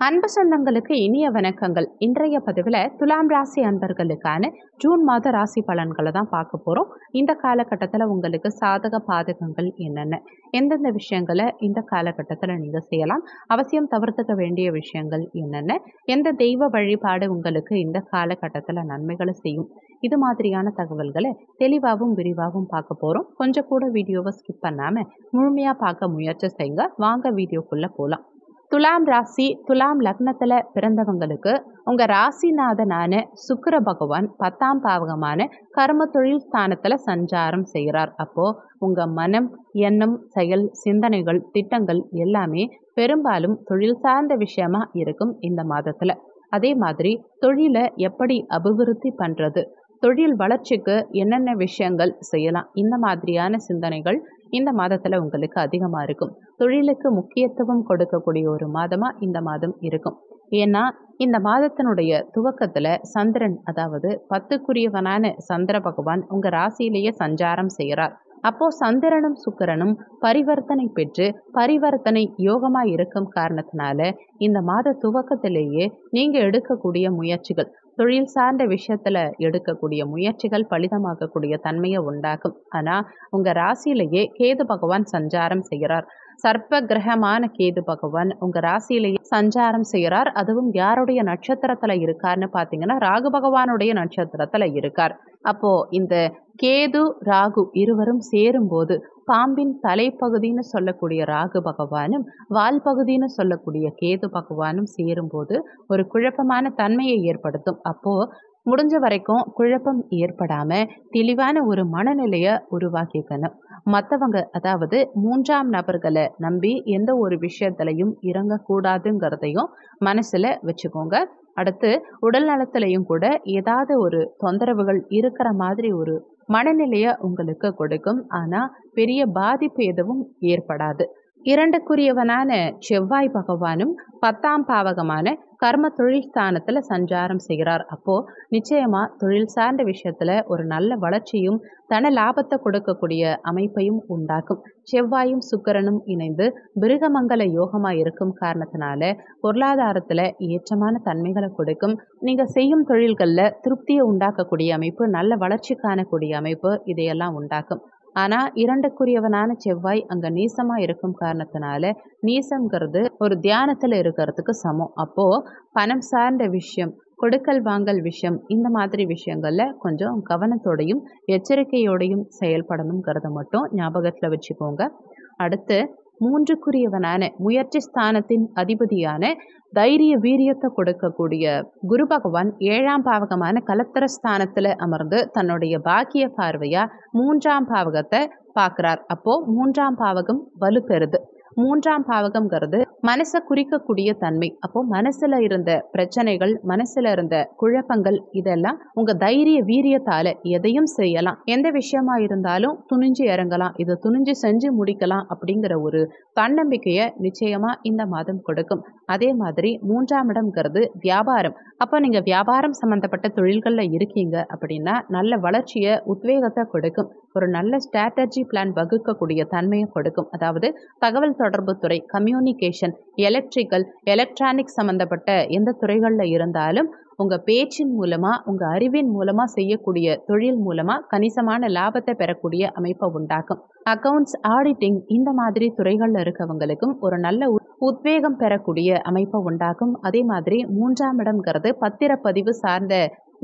அன்பு சொந்தங்களுக்கு இனிய வணக்கங்கள். இன்றைய பதிவில் துலாம் ராசி அன்பர்களுக்கான ஜூன் மாத ராசி பலன்களை தான் பார்க்க போகிறோம் இந்த காலகட்டத்தில் உங்களுக்கு சாதக பாதகங்கள் என்னென்ன? எந்தெந்த விஷயங்களை இந்த காலகட்டத்தில் நீங்கள் செய்யலாம்? அவசியம் தவிர்த்துக்க வேண்டிய விஷயங்கள் என்னென்ன? எந்த தெய்வ வழிபாடு உங்களுக்கு இந்த காலகட்டத்தில் நன்மைகளை செய்யும்? இது மாதிரியான தகவல்களை தெளிவாகவும் விரிவாகவும் பார்க்க போகிறோம் கொஞ்சம் கூட வீடியோவை ஸ்கிப் பண்ணாமல் முழுமையாக பார்க்க முயற்சி செய்யுங்க வாங்க வீடியோக்குள்ளே போகலாம் துலாம் ராசி துலாம் லக்னத்தில் பிறந்தவங்களுக்கு உங்கள் ராசிநாதனான சுக்கிர பகவான் பத்தாம் பாவகமான கர்ம தொழில் ஸ்தானத்தில் சஞ்சாரம் செய்கிறார் அப்போது உங்கள் மனம் எண்ணம் செயல் சிந்தனைகள் திட்டங்கள் எல்லாமே பெரும்பாலும் தொழில் சார்ந்த விஷயமா இருக்கும் இந்த மாதத்தில். அதே மாதிரி தொழிலை எப்படி அபிவிருத்தி பண்ணுறது தொழில் வளர்ச்சிக்கு என்னென்ன விஷயங்கள் செய்யலாம் இந்த மாதிரியான சிந்தனைகள் இந்த மாதத்தில் உங்களுக்கு அதிகமாக இருக்கும். தொழிலுக்கு முக்கியத்துவம் கொடுக்கக்கூடிய ஒரு மாதமாக இந்த மாதம் இருக்கும். ஏன்னா இந்த மாதத்தினுடைய துவக்கத்தில் சந்திரன் அதாவது பத்துக்குரியவனான சந்திர பகவான் உங்கள் ராசியிலேயே சஞ்சாரம் செய்கிறார் அப்போ சந்திரனும் சுக்கிரனும் பரிவர்த்தனை பெற்று பரிவர்த்தனை யோகமாக இருக்கும் காரணத்தினால இந்த மாத துவக்கத்திலேயே நீங்கள் எடுக்கக்கூடிய முயற்சிகள் தொழில் சார்ந்த விஷயத்தில் எடுக்கக்கூடிய முயற்சிகள் பலிதமாகக்கூடிய தன்மையை உண்டாக்கும். ஆனால் உங்கள் ராசியிலேயே கேது பகவான் சஞ்சாரம் செய்கிறார். சர்ப்ப கிரகமான கேது பகவான் உங்க ராசியிலேயே சஞ்சாரம் செய்கிறார். அதுவும் யாருடைய நட்சத்திரத்துல இருக்கார்னு பாத்தீங்கன்னா ராகு பகவானுடைய நட்சத்திரத்துல இருக்கார். அப்போ இந்த கேது ராகு இருவரும் சேரும்போது பாம்பின் தலைப்பகுதின்னு சொல்லக்கூடிய ராகு பகவானும் வால் பகுதின்னு சொல்லக்கூடிய கேது பகவானும் சேரும்போது ஒரு குழப்பமான தன்மையை ஏற்படுத்தும். அப்போ முடிஞ்ச வரைக்கும் குழப்பம் ஏற்படாமல் தெளிவான ஒரு மனநிலையை உருவாக்கிக்கணும். மற்றவங்க அதாவது மூன்றாம் நபர்களை நம்பி எந்த ஒரு விஷயத்துலையும் இறங்கக்கூடாதுங்கிறதையும் மனசில் வச்சுக்கோங்க. அடுத்து உடல் நலத்திலையும் கூட ஏதாவது ஒரு தொந்தரவுகள் இருக்கிற மாதிரி ஒரு மனநிலையை உங்களுக்கு கொடுக்கும். ஆனால் பெரிய பாதிப்பு எதுவும் ஏற்படாது. இரண்டுக்குரியவனான செவ்வாய் பகவானும் பத்தாம் பாவகமான கர்ம தொழில் ஸ்தானத்தில் சஞ்சாரம் செய்கிறார். அப்போது நிச்சயமாக தொழில் சார்ந்த விஷயத்தில் ஒரு நல்ல வளர்ச்சியும் தன லாபத்தை கொடுக்கக்கூடிய அமைப்பையும் உண்டாக்கும். செவ்வாயும் சுக்கரனும் இணைந்து பிருகமங்கல யோகமாக இருக்கும் காரணத்தினால பொருளாதாரத்தில் ஏற்றமான தன்மைகளை கொடுக்கும். நீங்கள் செய்யும் தொழில்களில் திருப்தியை உண்டாக்கக்கூடிய அமைப்பு நல்ல வளர்ச்சி காணக்கூடிய அமைப்பு இதையெல்லாம் உண்டாக்கும். ஆனால் இரண்டுக்குரியவனான செவ்வாய் அங்கே நீசமாக இருக்கும் காரணத்தினால நீசங்கிறது ஒரு தியானத்தில் இருக்கிறதுக்கு சமம். அப்போது பணம் சார்ந்த விஷயம் கொடுக்கல் வாங்கல் விஷயம் இந்த மாதிரி விஷயங்களில் கொஞ்சம் கவனத்தோடையும் எச்சரிக்கையோடையும் செயல்படணுங்கிறத மட்டும் ஞாபகத்தில் வச்சுக்கோங்க. அடுத்து மூன்றுக்குரியவனான முயற்சி ஸ்தானத்தின் அதிபதியான தைரிய வீரியத்தை கொடுக்கக்கூடிய குரு பகவான் ஏழாம் பாவகமான கலத்தர ஸ்தானத்தில் அமர்ந்து தன்னுடைய பாக்கிய பார்வையாக மூன்றாம் பாவகத்தை பார்க்குறார். அப்போது மூன்றாம் பாவகம் வலுப்பெறுது. மூன்றாம் பாவகம்ங்கிறது மனசை குறிக்கக்கூடிய தன்மை. அப்போ மனசுல இருந்த பிரச்சனைகள் மனசுல இருந்த குழப்பங்கள் இதெல்லாம் உங்க தைரிய வீரியத்தால எதையும் செய்யலாம். எந்த விஷயமா இருந்தாலும் துணிஞ்சு இறங்கலாம். இதை துணிஞ்சு செஞ்சு முடிக்கலாம் அப்படிங்கிற ஒரு தன்னம்பிக்கையை நிச்சயமா இந்த மாதம் கொடுக்கும். அதே மாதிரி மூன்றாம் இடம்ங்கிறது வியாபாரம். அப்போ நீங்க வியாபாரம் சம்பந்தப்பட்ட தொழில்களில் இருக்கீங்க அப்படின்னா நல்ல வளர்ச்சியை உத்வேகத்தை கொடுக்கும். ஒரு நல்ல ஸ்ட்ராட்டஜி பிளான் வகுக்கக்கூடிய தன்மையை கொடுக்கும். அதாவது தகவல் தொடர்பு துறை கம்யூனிகேஷன் எலக்ட்ரிக்கல் எலக்ட்ரானிக் சம்மந்தப்பட்ட எந்த துறைகளில் இருந்தாலும் உங்கள் பேச்சின் மூலமாக உங்கள் அறிவின் மூலமாக செய்யக்கூடிய தொழில் மூலமாக கணிசமான லாபத்தை பெறக்கூடிய அமைப்பை உண்டாக்கும். அக்கவுண்ட்ஸ் ஆடிட்டிங் இந்த மாதிரி துறைகளில் இருக்கவங்களுக்கும் ஒரு நல்ல உத்வேகம் பெறக்கூடிய அமைப்பை உண்டாக்கும். அதே மாதிரி மூன்றாம் இடம்ங்கிறது பத்திரப்பதிவு சார்ந்த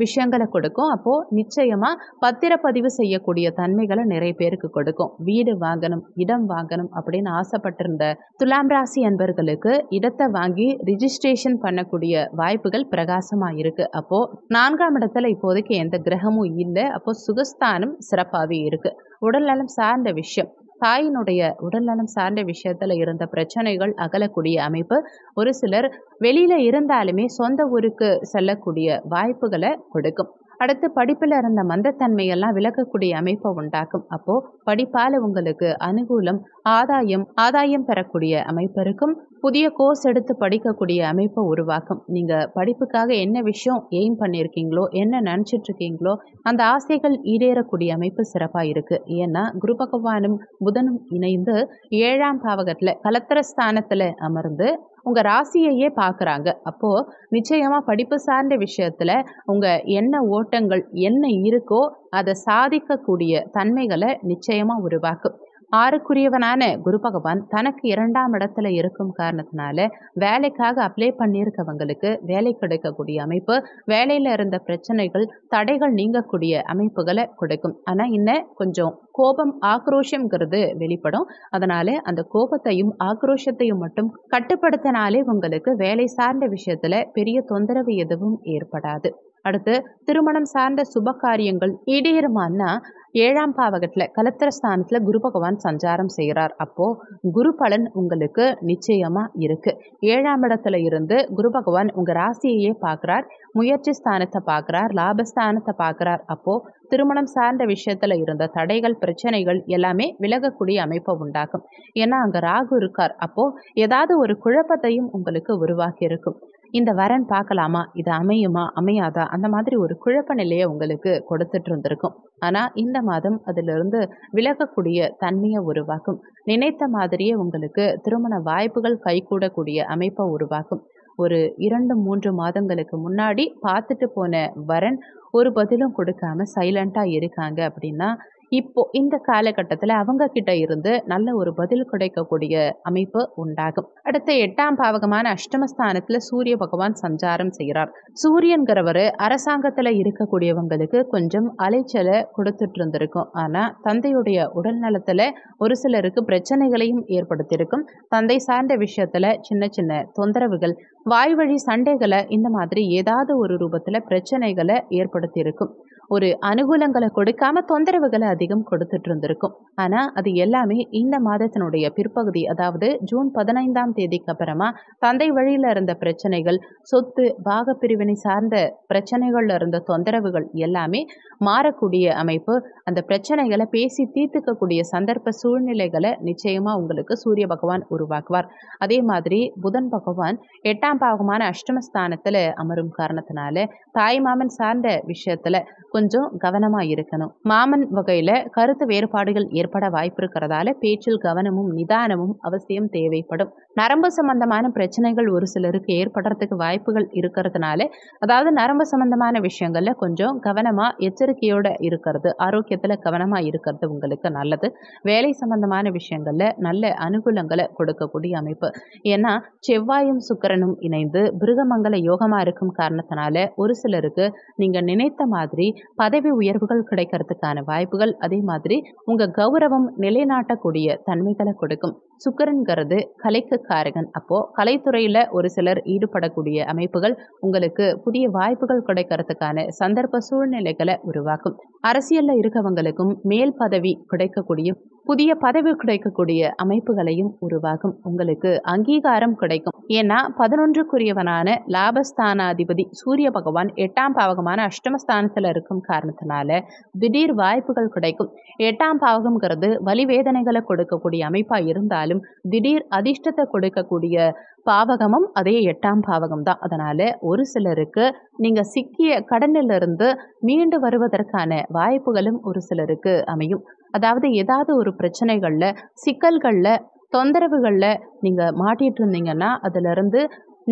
விஷயங்களை கொடுக்கும். அப்போது நிச்சயமாக பத்திரப்பதிவு செய்யக்கூடிய தன்மைகளை நிறைய பேருக்கு கொடுக்கும். வீடு வாங்கணும் இடம் வாங்கணும் அப்படின்னு ஆசைப்பட்டிருந்த துலாம் ராசி அன்பர்களுக்கு இடத்தை வாங்கி ரிஜிஸ்ட்ரேஷன் பண்ணக்கூடிய வாய்ப்புகள் பிரகாசமாக இருக்குது அப்போது நான்காம் இடத்துல இப்போதைக்கு எந்த கிரகமும் இல்லை. அப்போது சுகஸ்தானம் சிறப்பாகவே இருக்குது உடல்நலம் சார்ந்த விஷயம். தாயினுடைய உடல்நலம் சார்ந்த விஷயத்தில் இருந்த பிரச்சனைகள் அகலக்கூடிய அமைப்பு. ஒரு சிலர் வெளியில் இருந்தாலுமே சொந்த ஊருக்கு செல்லக்கூடிய வாய்ப்புகளை கொடுக்கும். அடுத்து படிப்பில் இருந்த மந்தத்தன்மையெல்லாம் விலகக்கூடிய அமைப்பை உண்டாக்கும். அப்போது படிப்பால் உங்களுக்கு அனுகூலம் ஆதாயம் ஆதாயம் பெறக்கூடிய அமைப்பு இருக்கும். புதிய கோர்ஸ் எடுத்து படிக்கக்கூடிய அமைப்பை உருவாக்கும். நீங்கள் படிப்புக்காக என்ன விஷயம் எய்ம் பண்ணியிருக்கீங்களோ என்ன நினச்சிட்ருக்கீங்களோ அந்த ஆசைகள் ஈடேறக்கூடிய அமைப்பு சிறப்பாக இருக்குது ஏன்னா குரு பகவானும் புதனும் இணைந்து ஏழாம் பாவகத்தில் கலத்திர ஸ்தானத்தில் அமர்ந்து உங்கள் ராசியையே பார்க்குறாங்க அப்போது நிச்சயமாக படிப்பு சார்ந்த விஷயத்தில் உங்கள் என்ன ஓட்டங்கள் என்ன இருக்கோ அதை சாதிக்கக்கூடிய தன்மைகளை நிச்சயமாக உருவாக்கும். ஆறுக்குரியவனான குரு பகவான் தனக்கு இரண்டாம் இடத்துல இருக்கும் காரணத்தினால வேலைக்காக அப்ளை பண்ணியிருக்கவங்களுக்கு வேலை கிடைக்கக்கூடிய அமைப்பு வேலையில் இருந்த பிரச்சனைகள் தடைகள் நீங்கக்கூடிய அமைப்புகளை கொடுக்கும். ஆனால் இன்னும் கொஞ்சம் கோபம் ஆக்ரோஷங்கிறது வெளிப்படும். அதனால அந்த கோபத்தையும் ஆக்ரோஷத்தையும் மட்டும் கட்டுப்படுத்தினாலே உங்களுக்கு வேலை சார்ந்த விஷயத்துல பெரிய தொந்தரவு எதுவும் ஏற்படாது. அடுத்து திருமணம் சார்ந்த சுப காரியங்கள் ஈடேறுமான்னா ஏழாம் பாவகத்தில் கலத்திரஸ்தானத்தில் குரு பகவான் சஞ்சாரம் செய்கிறார் அப்போது குரு பலன் உங்களுக்கு நிச்சயமாக இருக்குது ஏழாம் இடத்துல இருந்து குரு பகவான் உங்கள் ராசியையே பார்க்குறார் முயற்சி ஸ்தானத்தை பார்க்குறார் லாபஸ்தானத்தை பார்க்குறார். அப்போது திருமணம் சார்ந்த விஷயத்தில் இருந்த தடைகள் பிரச்சனைகள் எல்லாமே விலகக்கூடிய அமைப்பை உண்டாகும் ஏன்னா அங்கே ராகு இருக்கார். அப்போது ஏதாவது ஒரு குழப்பத்தையும் உங்களுக்கு உருவாக்கி இருக்கும் இந்த வரன் பார்க்கலாமா? இது அமையுமா? அமையாதா? அந்த மாதிரி ஒரு குழப்ப நிலையை உங்களுக்கு கொடுத்துட்டு இருந்திருக்கும். ஆனால் இந்த மாதம் அதிலிருந்து விலகக்கூடிய தன்மையை உருவாக்கும். நினைத்த மாதிரியே உங்களுக்கு திருமண வாய்ப்புகள் கைகூடக்கூடிய அமைப்பை உருவாக்கும். ஒரு இரண்டு மூன்று மாதங்களுக்கு முன்னாடி பார்த்துட்டு போன வரன் ஒரு பதிலும் கொடுக்காம சைலண்ட்டாக இருக்காங்க அப்படின்னா இப்போ இந்த காலகட்டத்தில் அவங்க கிட்ட இருந்து நல்ல ஒரு பதில் கிடைக்கக்கூடிய அமைப்பு உண்டாகும். அடுத்த எட்டாம் பாவகமான அஷ்டமஸ்தானத்தில் சூரிய பகவான் சஞ்சாரம் செய்கிறார் சூரியன்கிறவர் அரசாங்கத்தில் இருக்கக்கூடியவங்களுக்கு கொஞ்சம் அலைச்சலை கொடுத்துட்டு இருந்திருக்கும் ஆனால் தந்தையுடைய உடல் நலத்தில் ஒரு சிலருக்கு பிரச்சனைகளையும் ஏற்படுத்தியிருக்கும். தந்தை சார்ந்த விஷயத்தில் சின்ன சின்ன தொந்தரவுகள் வாய் வழி சண்டைகளை இந்த மாதிரி ஏதாவது ஒரு ரூபத்தில் பிரச்சனைகளை ஏற்படுத்தியிருக்கும். ஒரு அனுகூலங்களை கொடுக்காம தொந்தரவுகளை அதிகம் கொடுத்துட்டு இருந்திருக்கும். ஆனால் அது எல்லாமே இந்த மாதத்தினுடைய பிற்பகுதி அதாவது ஜூன் பதினைந்தாம் தேதிக்கு அப்புறமா தந்தை வழியில் இருந்த பிரச்சனைகள் சொத்து பாகப்பிரிவினை சார்ந்த பிரச்சனைகளில் இருந்த தொந்தரவுகள் எல்லாமே மாறக்கூடிய அமைப்பு. அந்த பிரச்சனைகளை பேசி தீர்த்துக்கக்கூடிய சந்தர்ப்ப சூழ்நிலைகளை நிச்சயமாக உங்களுக்கு சூரிய பகவான் உருவாக்குவார். அதே மாதிரி புதன் பகவான் எட்டாம் ஆகுமான அஷ்டமஸ்தானத்தில் அமரும் காரணத்தினால தாய் மாமன் சார்ந்த விஷயத்துல கொஞ்சம் கவனமா இருக்கணும். மாமன் வகையில கருத்து வேறுபாடுகள் ஏற்பட வாய்ப்பு இருக்கிறதால பேச்சில் கவனமும் நிதானமும் அவசியம் தேவைப்படும். நரம்பு சம்பந்தமான பிரச்சனைகள் ஒரு சிலருக்கு ஏற்படுறதுக்கு வாய்ப்புகள் இருக்கிறதுனால அதாவது நரம்பு சம்பந்தமான விஷயங்கள்ல கொஞ்சம் கவனமா எச்சரிக்கையோட இருக்கிறது ஆரோக்கியத்துல கவனமா இருக்கிறது உங்களுக்கு நல்லது. வேலை சம்பந்தமான விஷயங்கள்ல நல்ல அனுகூலங்களை கொடுக்கக்கூடிய அமைப்பு. ஏன்னா செவ்வாயும் சுக்கரனும் இணைந்து பிருகமங்கல யோகமா இருக்கும் காரணத்தினால ஒரு சிலருக்கு நீங்க நினைத்த மாதிரி பதவி உயர்வுகள் கிடைக்கிறதுக்கான வாய்ப்புகள் அதே மாதிரி உங்க கௌரவம் நிலைநாட்டக்கூடிய தன்மைகளை கொடுக்கும். சுக்கரன்கிறது கலைக்கு காரகன். அப்போ கலைத்துறையில ஒரு சிலர் ஈடுபடக்கூடிய அமைப்புகள் உங்களுக்கு புதிய வாய்ப்புகள் கிடைக்கிறதுக்கான சந்தர்ப்ப சூழ்நிலைகளை உருவாக்கும். அரசியல்ல இருக்கவங்களுக்கும் மேல் பதவி கிடைக்கக்கூடிய புதிய பதவி கிடைக்கக்கூடிய அமைப்புகளையும் உருவாகும் உங்களுக்கு அங்கீகாரம் கிடைக்கும். ஏன்னா பதினொன்று பதினொன்றுக்குரியவனான லாபஸ்தானாதிபதி சூரிய பகவான் எட்டாம் பாவகமான அஷ்டமஸ்தானத்துல இருக்கும் காரணத்தினால திடீர் வாய்ப்புகள் கிடைக்கும். எட்டாம் பாவகம்ங்கிறது வலிவேதனைகளை கொடுக்கக்கூடிய அமைப்பாக இருந்தாலும் திடீர் அதிர்ஷ்டத்தை கொடுக்கக்கூடிய பாவகமும் அதே எட்டாம் பாவகம் தான் அதனால ஒரு சிலருக்கு நீங்க சிக்கிய கடனிலிருந்து மீண்டு வருவதற்கான வாய்ப்புகளும் ஒரு சிலருக்கு அமையும். அதாவது ஏதாவது ஒரு பிரச்சனைகள்ல சிக்கல்களில் தொந்தரவுகளில் நீங்க மாட்டிட்டு இருந்தீங்கன்னா அதிலிருந்து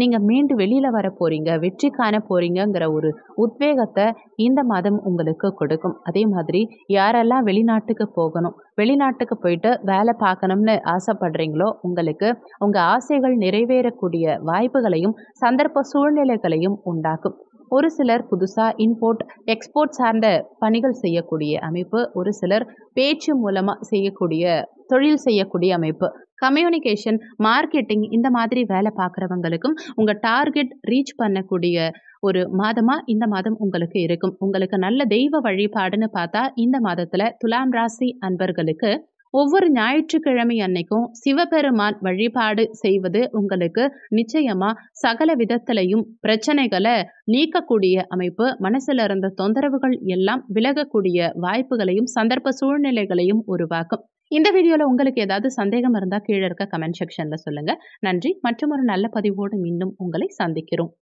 நீங்கள் நீங்க மீண்டு வெளியில வர போறீங்க வெற்றி காண போறீங்கங்கிற ஒரு உத்வேகத்தை இந்த மாதம் உங்களுக்கு கொடுக்கும். அதே மாதிரி யாரெல்லாம் வெளிநாட்டுக்கு போகணும் வெளிநாட்டுக்கு போயிட்டு வேலை பார்க்கணும்னு ஆசைப்படுறீங்களோ உங்களுக்கு உங்க ஆசைகள் நிறைவேறக்கூடிய வாய்ப்புகளையும் சந்தர்ப்ப சூழ்நிலைகளையும் உண்டாக்கும். ஒரு சிலர் புதுசாக இம்போர்ட் எக்ஸ்போர்ட் சார்ந்த பணிகள் செய்யக்கூடிய அமைப்பு ஒரு சிலர் பேச்சு மூலமாக செய்யக்கூடிய தொழில் செய்யக்கூடிய அமைப்பு. கம்யூனிகேஷன் மார்க்கெட்டிங் இந்த மாதிரி வேலை பார்க்குறவங்களுக்கும் உங்கள் டார்கெட் ரீச் பண்ணக்கூடிய ஒரு மாதமாக இந்த மாதம் உங்களுக்கு இருக்கும். உங்களுக்கு நல்ல தெய்வ வழிபாடுன்னு பார்த்தா இந்த மாதத்தில் துலாம் ராசி அன்பர்களுக்கு ஒவ்வொரு ஞாயிற்றுக்கிழமை அன்னைக்கும் சிவபெருமான் வழிபாடு செய்வது உங்களுக்கு நிச்சயமா சகல விதத்திலையும் பிரச்சனைகளை நீக்கக்கூடிய அமைப்பு. மனசுல இருந்த தொந்தரவுகள் எல்லாம் விலகக்கூடிய வாய்ப்புகளையும் சந்தர்ப்ப சூழ்நிலைகளையும் உருவாக்கும். இந்த வீடியோவில் உங்களுக்கு ஏதாவது சந்தேகம் இருந்தால் கீழே இருக்க கமெண்ட் செக்ஷனில் சொல்லுங்கள் நன்றி. மற்றும் ஒரு நல்ல பதிவோடு மீண்டும் உங்களை சந்திக்கிறோம்.